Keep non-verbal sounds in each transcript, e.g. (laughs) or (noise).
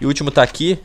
E o último tá aqui.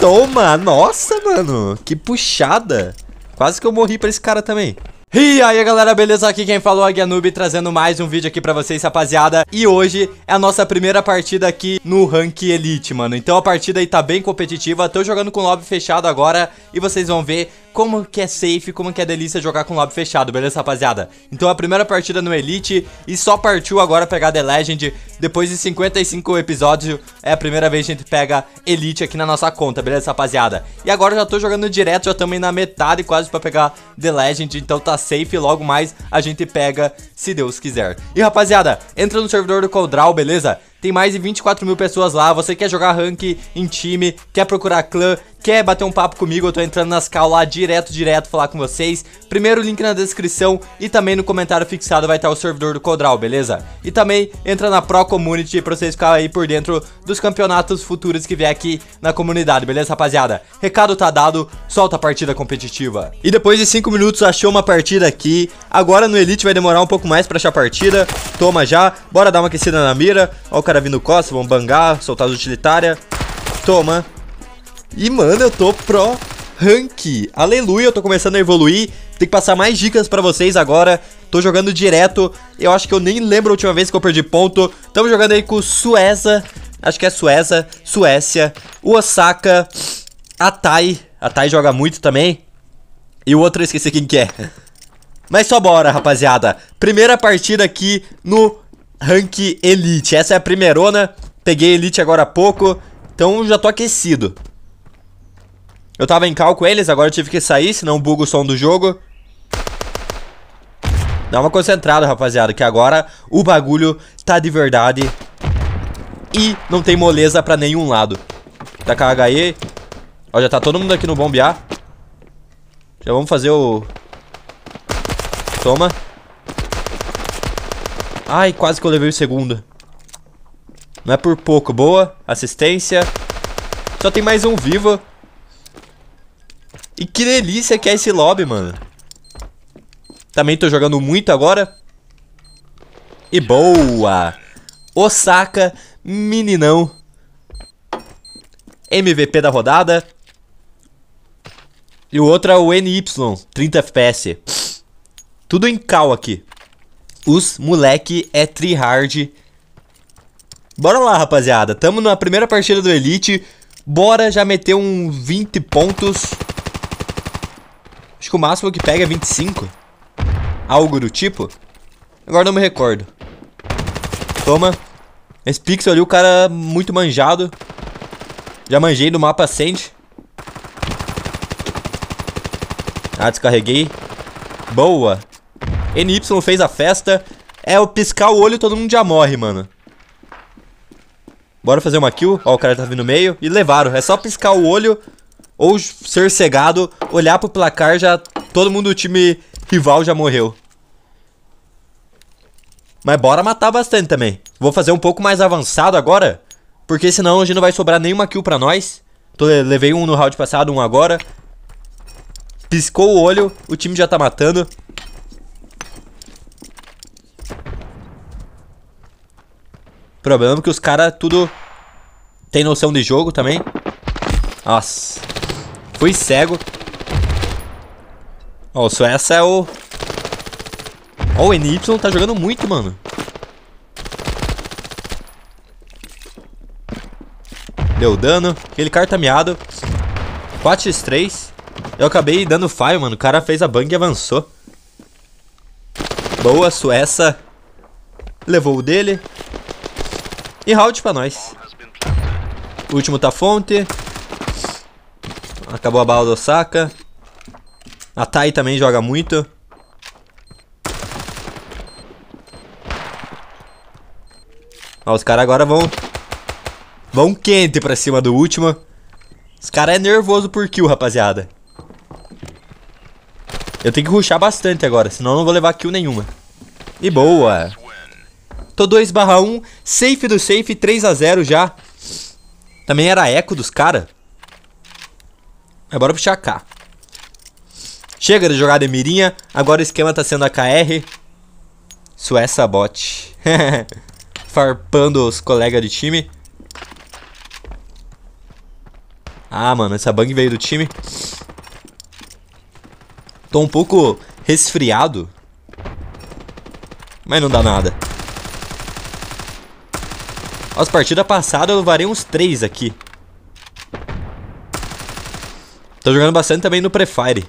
Toma! Nossa, mano! Que puxada! Quase que eu morri pra esse cara também. E aí galera, beleza? Aqui quem falou é a Guia trazendo mais um vídeo aqui pra vocês, rapaziada E hoje é a nossa primeira partida aqui no Rank Elite, mano Então a partida aí tá bem competitiva, tô jogando com lobby fechado agora E vocês vão ver como que é safe, como que é delícia jogar com lobby fechado, beleza, rapaziada? Então a primeira partida no Elite e só partiu agora pegar The Legend. Depois de 55 episódios, é a primeira vez que a gente pega Elite aqui na nossa conta, beleza, rapaziada? E agora já tô jogando direto, já também na metade quase pra pegar The Legend, então tá safe, logo mais a gente pega, se Deus quiser. E rapaziada, entra no servidor do Coldral, beleza? Tem mais de 24 mil pessoas lá. Você quer jogar rank em time, quer procurar clã, quer bater um papo comigo, eu tô entrando nas cal lá direto, direto falar com vocês. Primeiro link na descrição e também no comentário fixado vai estar o servidor do Codral, beleza? E também entra na Pro Community pra vocês ficarem aí por dentro dos campeonatos futuros que vier aqui na comunidade, beleza, rapaziada? Recado tá dado, solta a partida competitiva. E depois de 5 minutos achou uma partida aqui. Agora no Elite vai demorar um pouco mais pra achar partida. Toma já, bora dar uma aquecida na mira. Ó o cara vindo costa, vamos bangar, soltar as utilitárias. Toma. E, mano, eu tô pro rank. Aleluia, eu tô começando a evoluir. Tem que passar mais dicas pra vocês agora. Tô jogando direto. Eu acho que eu nem lembro a última vez que eu perdi ponto. Tamo jogando aí com Suécia. Acho que é Suécia, Suécia, o Osaka, a Tai. A Tai joga muito também. E o outro eu esqueci quem que é. (laughs) Mas só bora, rapaziada. Primeira partida aqui no Rank Elite. Essa é a primeirona. Peguei Elite agora há pouco. Então já tô aquecido. Eu tava em cal com eles, agora eu tive que sair, senão buga o som do jogo. Dá uma concentrada, rapaziada, que agora o bagulho tá de verdade. E não tem moleza pra nenhum lado. Tá com a HE. Ó, já tá todo mundo aqui no bombear. Já vamos fazer o... Toma. Ai, quase que eu levei o segundo. Não é por pouco. Boa. Assistência. Só tem mais um vivo. E que delícia que é esse lobby, mano. Também tô jogando muito agora. E boa. Osaka, meninão. MVP da rodada. E o outro é o NY, 30 FPS. Tudo em cal aqui. Os moleque é tryhard. Bora lá, rapaziada. Tamo na primeira partida do Elite. Bora já meter um 20 pontos. Acho que o máximo que pega é 25. Algo do tipo. Agora não me recordo. Toma. Esse pixel ali, o cara muito manjado. Já manjei do mapa Sand. Ah, descarreguei. Boa. NY fez a festa. É, o piscar o olho todo mundo já morre, mano. Bora fazer uma kill. Ó, o cara tá vindo no meio. E levaram. É só piscar o olho ou ser cegado, olhar pro placar, já todo mundo do time rival já morreu. Mas bora matar bastante também. Vou fazer um pouco mais avançado agora, porque senão hoje não vai sobrar nenhuma kill pra nós. Tô, levei um no round passado, um agora. Piscou o olho, o time já tá matando. Problema é que os caras tudo tem noção de jogo também. Nossa. Fui cego. Ó, o essa é o... Ó, o NY tá jogando muito, mano. Deu dano. Aquele cara tá miado. 4x3. Eu acabei dando fire, mano. O cara fez a bang e avançou. Boa, Suessa. Levou o dele. E round pra nós. O último tá fonte. Acabou a bala do Osaka. A Tai também joga muito. Ó, os caras agora vão... Vão quente pra cima do último. Os caras é nervoso por kill, rapaziada. Eu tenho que ruxar bastante agora, senão eu não vou levar kill nenhuma. E boa. Tô 2 barra 1, safe do safe, 3 a 0 já. Também era eco dos caras. Mas bora puxar K. Chega de jogar de mirinha, agora o esquema tá sendo AKR. Suessa bot. (laughs) Farpando os colegas de time. Ah, mano, essa bang veio do time. Tô um pouco resfriado. Mas não dá nada. As partidas passadas eu levarei uns 3 aqui. Tô jogando bastante também no Prefire.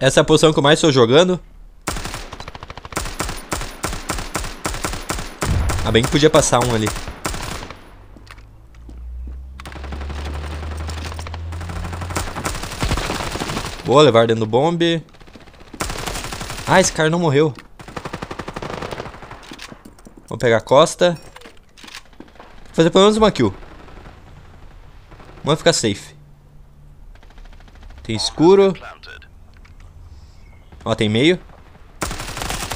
Essa é a posição que eu mais estou jogando. Ah, bem que podia passar um ali. Boa, levar dentro do bombe. Ah, esse cara não morreu. Vou pegar a costa. Fazer pelo menos uma kill. Vamos ficar safe. Tem escuro. Ó, tem meio.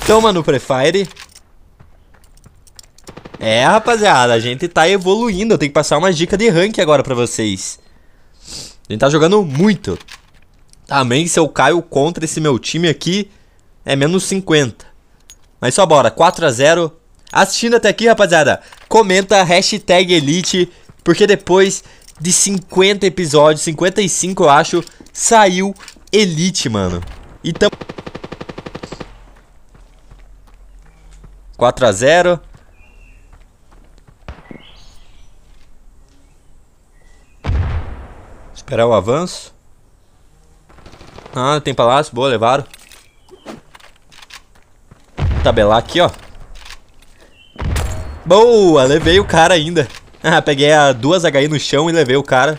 Toma no Prefire. É, rapaziada, a gente tá evoluindo. Eu tenho que passar umas dicas de rank agora pra vocês. A gente tá jogando muito. Também se eu caio contra esse meu time aqui, é menos 50. Mas só bora, 4x0. Assistindo até aqui, rapaziada, comenta hashtag Elite, porque depois de 50 episódios, 55 eu acho, saiu Elite, mano. Então... 4x0. Esperar o avanço. Ah, tem palácio. Boa, levaram. Tabelar aqui, ó. Boa, levei o cara ainda. (laughs) Ah, peguei a duas HI no chão e levei o cara.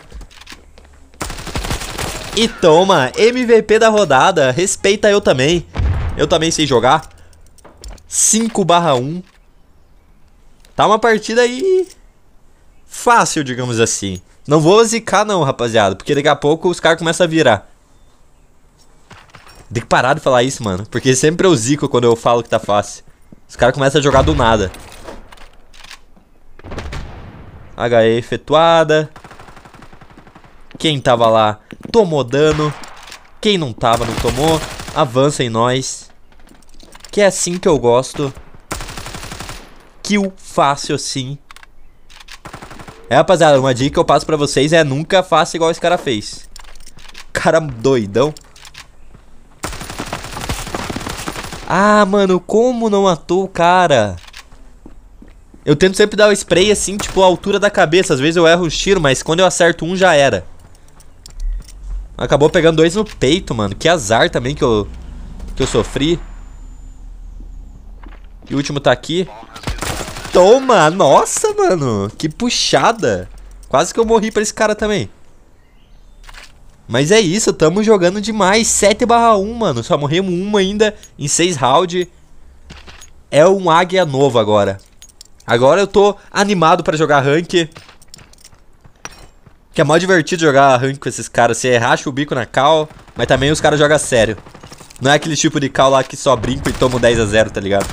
E toma, MVP da rodada. Respeita eu também. Eu também sei jogar. 5 barra 1. Tá uma partida aí... Fácil, digamos assim. Não vou zicar não, rapaziada, porque daqui a pouco os caras começam a virar. Tem que parar de falar isso, mano, porque sempre eu zico quando eu falo que tá fácil. Os caras começam a jogar do nada. HE efetuada. Quem tava lá tomou dano. Quem não tava não tomou. Avança em nós. Que é assim que eu gosto. Kill fácil assim. É, rapaziada, uma dica que eu passo pra vocês é nunca faça igual esse cara fez. Cara doidão. Ah, mano, como não matou o cara? Eu tento sempre dar o spray assim, tipo, a altura da cabeça. Às vezes eu erro os tiros, mas quando eu acerto um, já era. Acabou pegando dois no peito, mano. Que azar também que eu, que eu sofri. E o último tá aqui. Toma! Nossa, mano! Que puxada! Quase que eu morri pra esse cara também. Mas é isso, tamo jogando demais. 7 barra 1, mano. Só morremos uma ainda em 6 rounds. É um águia novo agora. Agora eu tô animado pra jogar rank. Que é mó divertido jogar rank com esses caras. Você racha o bico na cal, mas também os caras jogam sério. Não é aquele tipo de cal lá que só brinco e tomo 10 a 0, tá ligado?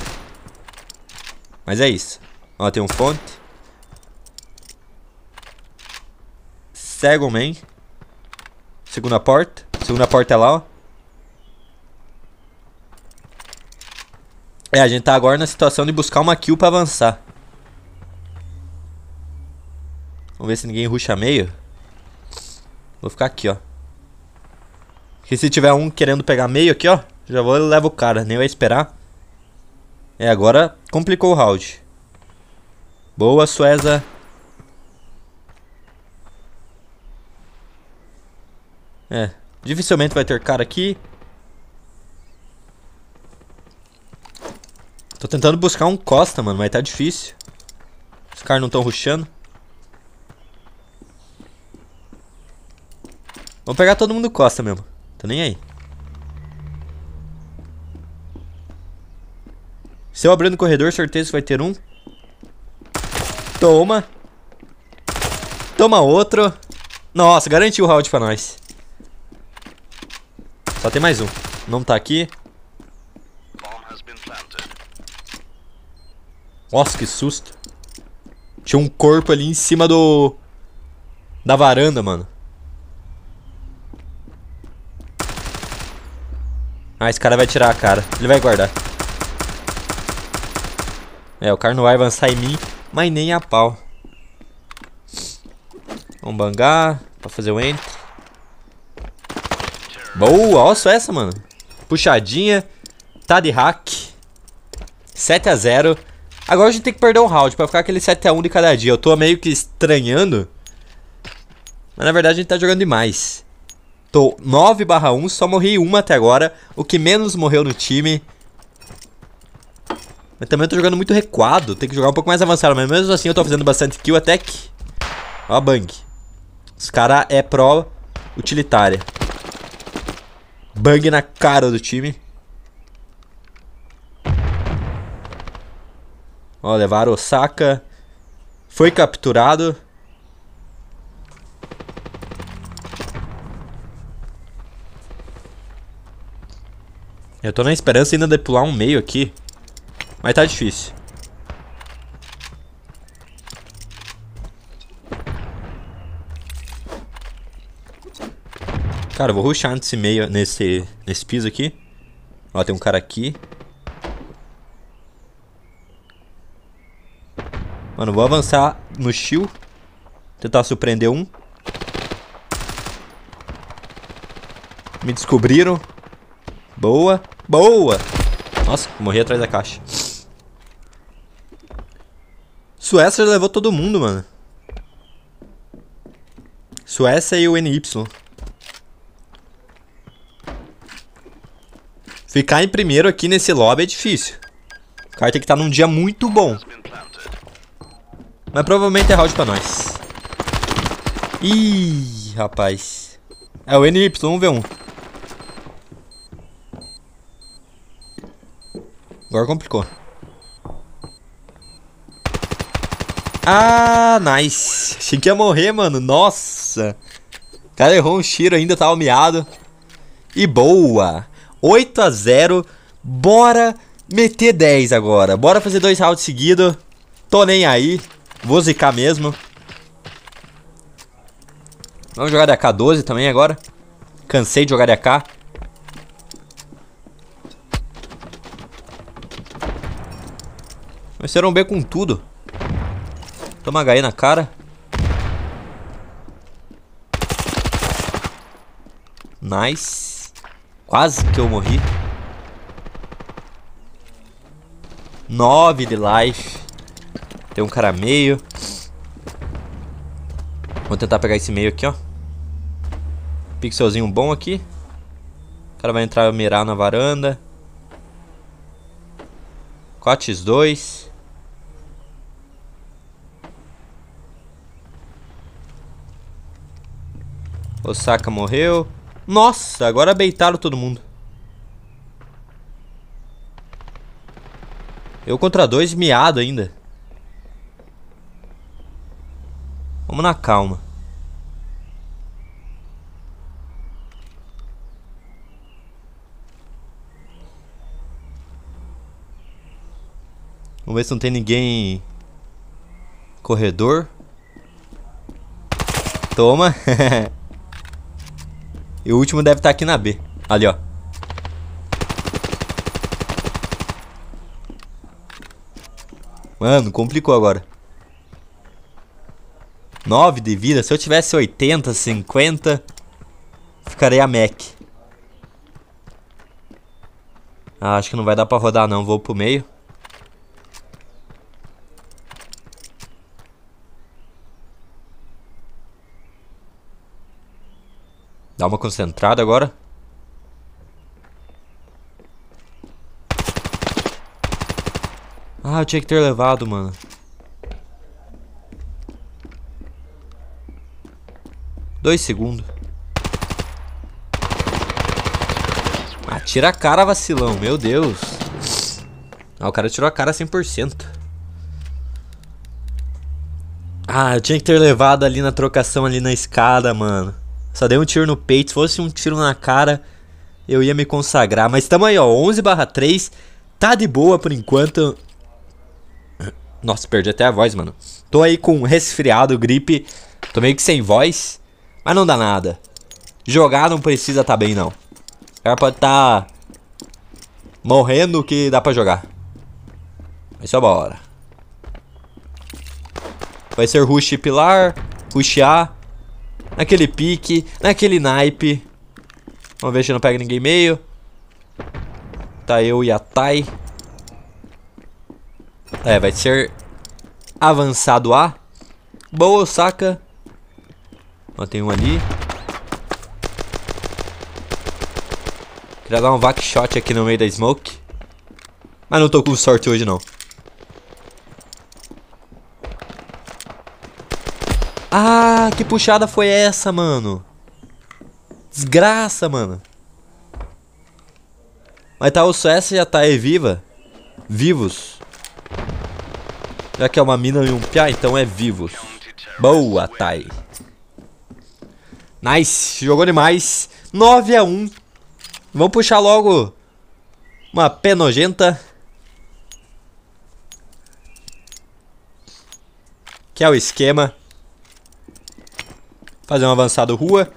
Mas é isso. Ó, tem um fonte. Cego man. Segunda porta. Segunda porta é lá, ó. É, a gente tá agora na situação de buscar uma kill pra avançar. Vamos ver se ninguém ruxa meio. Vou ficar aqui, ó. Porque se tiver um querendo pegar meio aqui, ó. Já vou levo o cara. Nem vai esperar. É, agora complicou o round. Boa, Sueza. É, dificilmente vai ter cara aqui. Tô tentando buscar um Costa, mano, mas tá difícil. Os caras não estão rushando. Vamos pegar todo mundo Costa mesmo. Tô nem aí. Se eu abrir no corredor, certeza vai ter um. Toma. Toma outro. Nossa, garantiu o round pra nós. Só tem mais um. Não tá aqui. Nossa, que susto. Tinha um corpo ali em cima do... Da varanda, mano. Ah, esse cara vai tirar a cara. Ele vai guardar. É, o cara não vai avançar em mim. Mas nem a pau. Vamos bangar pra fazer o enter. Boa, olha só essa, mano. Puxadinha. Tá de hack. 7 a 0 Agora a gente tem que perder um round pra ficar aquele 7x1 de cada dia. Eu tô meio que estranhando. Mas na verdade a gente tá jogando demais. Tô 9 barra 1, só morri uma até agora. O que menos morreu no time. Mas também eu tô jogando muito recuado. Tem que jogar um pouco mais avançado. Mas mesmo assim eu tô fazendo bastante kill até que... Ó a bang. Os cara é pro utilitária. Bang na cara do time. Ó, levaram Osaka. Foi capturado. Eu tô na esperança ainda de pular um meio aqui. Mas tá difícil. Cara, eu vou rushar nesse meio, nesse, nesse piso aqui. Ó, tem um cara aqui. Mano, vou avançar no shield. Tentar surpreender um. Me descobriram. Boa. Boa. Nossa, morri atrás da caixa. Suécia já levou todo mundo, mano. Suécia e o NY. Ficar em primeiro aqui nesse lobby é difícil. O cara tem que estar num dia muito bom. Mas provavelmente é round pra nós. Ih, rapaz. É o NY, 1v1. Agora complicou. Ah, nice. Achei que ia morrer, mano. Nossa. O cara errou um tiro ainda, tava miado. E boa. 8 a 0 Bora meter 10 agora. Bora fazer dois rounds seguidos. Tô nem aí. Vou zicar mesmo. Vamos jogar de AK-12 também agora. Cansei de jogar de AK. Começaram B com tudo. Toma HE na cara. Nice. Quase que eu morri. 9 de life. Tem um cara meio. Vou tentar pegar esse meio aqui, ó. Pixelzinho bom aqui. O cara vai entrar e mirar na varanda. Cotes 2. Osaka morreu. Nossa, agora beitaram todo mundo. Eu contra dois, miado ainda. Vamos na calma. Vamos ver se não tem ninguém. Corredor. Toma. (laughs) e o último deve estar aqui na B. Ali, ó. Mano, complicou agora. 9 de vida. Se eu tivesse 80, 50, ficaria Mac. Ah, acho que não vai dar pra rodar não. Vou pro meio. Dá uma concentrada agora. Ah, eu tinha que ter levado, mano. Dois segundos. Ah, tira a cara, vacilão. Meu Deus. Ah, o cara tirou a cara 100%. Ah, eu tinha que ter levado ali na trocação, ali na escada, mano. Só dei um tiro no peito. Se fosse um tiro na cara, eu ia me consagrar. Mas tamo aí, ó. 11 barra 3. Tá de boa por enquanto. Nossa, perdi até a voz, mano. Tô aí com resfriado, gripe. Tô meio que sem voz. Mas não dá nada. Jogar não precisa tá bem, não. O cara pode tá morrendo que dá pra jogar. Mas só bora. Vai ser rush pilar, rush A. Naquele pique, naquele naipe. Vamos ver se não pega ninguém meio. Tá eu e a Tai. É, vai ser avançado A. Boa, saca. Ó, tem um ali. Queria dar um vac shot aqui no meio da smoke. Mas não tô com sorte hoje não. Ah, que puxada foi essa, mano? Desgraça, mano. Mas tá o CS e a Tae viva. Vivos. Já que é uma mina e um piá, então é vivos. Boa, Tai. Nice, jogou demais. 9 a 1 Vamos puxar logo uma pé nojenta. Que é o esquema. Fazer um avançado rua.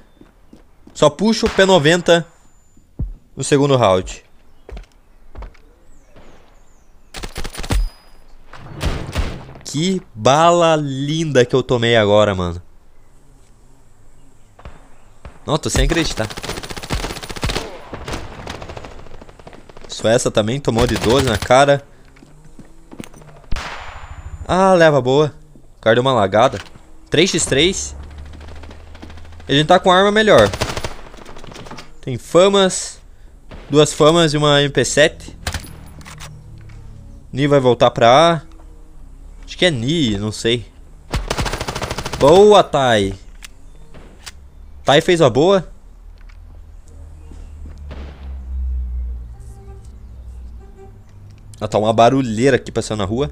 Só puxo o P90 no segundo round. Que bala linda que eu tomei agora, mano. Não, tô sem acreditar. Suécia também tomou de 12 na cara. Ah, leva boa. O cara deu uma lagada. 3x3. Gente tá com arma melhor. Tem famas. Duas famas e uma MP7. Ni vai voltar pra A. Acho que é Ni, não sei. Boa, Tai. Tai fez a boa. Ah, tá uma barulheira aqui passando na rua.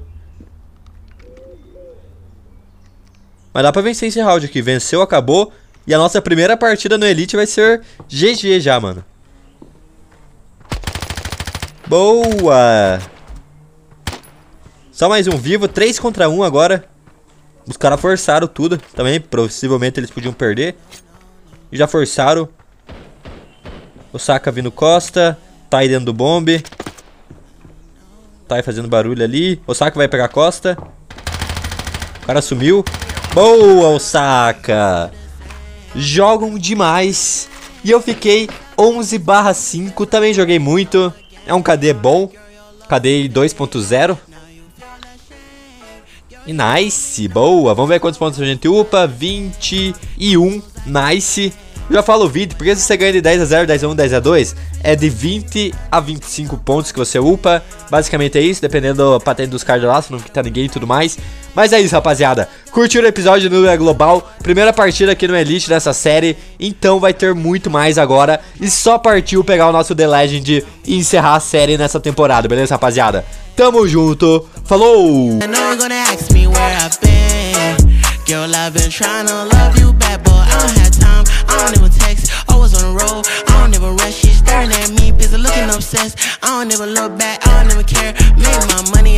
Mas dá pra vencer esse round aqui. Venceu, acabou. E a nossa primeira partida no Elite vai ser GG já, mano. Boa! Só mais um vivo. 3 contra 1 agora. Os caras forçaram tudo. Também, possivelmente eles podiam perder. E já forçaram. O Saka vindo costa. Aí dentro do bombe. Aí fazendo barulho ali. Osaka vai pegar costa. O cara sumiu. Boa, Osaka! Jogam demais. E eu fiquei 11 barra 5. Também joguei muito. É um KD bom. KD 2.0. E nice, boa. Vamos ver quantos pontos a gente upa. 21, nice. Já falo o vídeo, porque se você ganha de 10 a 0, 10 a 1, 10 a 2, é de 20 a 25 pontos que você upa. Basicamente é isso, dependendo da patente dos cards lá, se não ficar ninguém e tudo mais. Mas é isso, rapaziada. Curtiu o episódio do Liga Global? Primeira partida aqui no Elite dessa série. Então vai ter muito mais agora. E só partiu pegar o nosso The Legend e encerrar a série nessa temporada, beleza, rapaziada? Tamo junto. Falou!